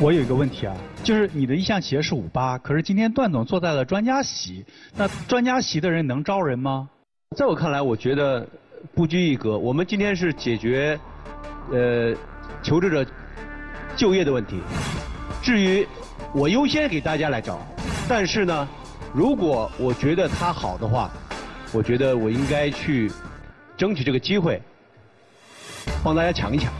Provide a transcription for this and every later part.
我有一个问题啊，就是你的意向企业是五八，可是今天段总坐在了专家席，那专家席的人能招人吗？在我看来，我觉得不拘一格。我们今天是解决呃求职者就业的问题。至于我优先给大家来找，但是呢，如果我觉得他好的话，我觉得我应该去争取这个机会，帮大家抢一抢。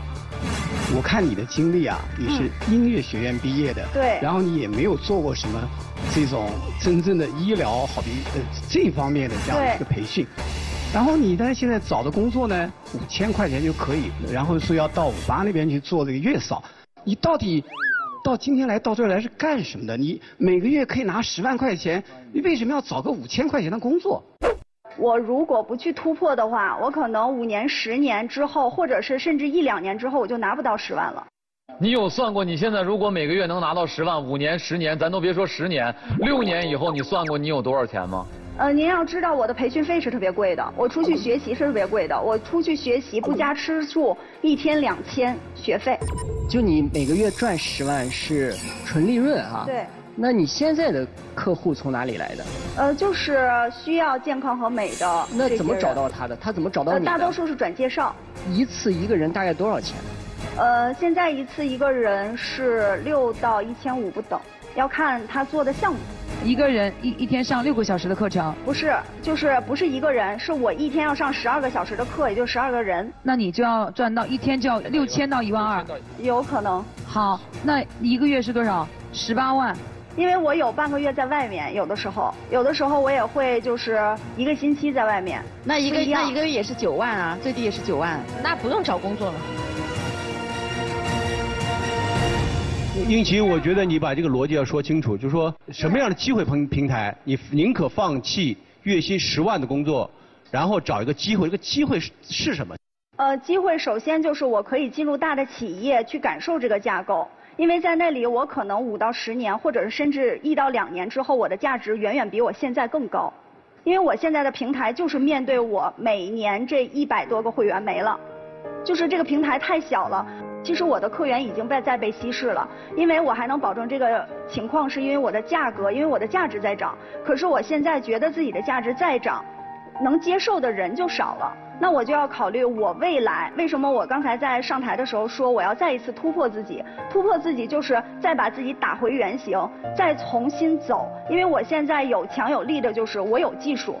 我看你的经历啊，你是音乐学院毕业的，对然后你也没有做过什么这种真正的医疗，好比呃这方面的这样的一个培训。然后你呢，现在找的工作呢，五千块钱就可以，然后说要到五八那边去做这个月嫂，你到底到今天来到这儿来是干什么的？你每个月可以拿十万块钱，你为什么要找个五千块钱的工作？我如果不去突破的话，我可能五年、十年之后，或者是甚至一两年之后，我就拿不到十万了。你有算过你现在如果每个月能拿到十万，五年、十年，咱都别说十年，六年以后你算过你有多少钱吗？呃，您要知道我的培训费是特别贵的，我出去学习是特别贵的，我出去学习不加吃住，一天两千学费。就你每个月赚十万是纯利润啊？对。那你现在的客户从哪里来的？呃，就是需要健康和美的。那怎么找到他的？他怎么找到呃，你的？大多数是转介绍。一次一个人大概多少钱？呃，现在一次一个人是六到一千五不等，要看他做的项目。一个人一一天上六个小时的课程？不是，就是不是一个人，是我一天要上十二个小时的课，也就十二个人。那你就要赚到一天就要六千到一万二？有可能。好，那一个月是多少？十八万。因为我有半个月在外面，有的时候，有的时候我也会就是一个星期在外面。那一个不样那一个月也是九万啊，最低也是九万，那不用找工作了。英奇，我觉得你把这个逻辑要说清楚，就是说什么样的机会平平台，你宁可放弃月薪十万的工作，然后找一个机会，这个机会是是什么？呃，机会首先就是我可以进入大的企业去感受这个架构，因为在那里我可能五到十年，或者是甚至一到两年之后，我的价值远远比我现在更高。因为我现在的平台就是面对我每年这一百多个会员没了，就是这个平台太小了。其实我的客源已经被在被稀释了，因为我还能保证这个情况，是因为我的价格，因为我的价值在涨。可是我现在觉得自己的价值在涨，能接受的人就少了。那我就要考虑我未来为什么我刚才在上台的时候说我要再一次突破自己，突破自己就是再把自己打回原形，再重新走。因为我现在有强有力的就是我有技术。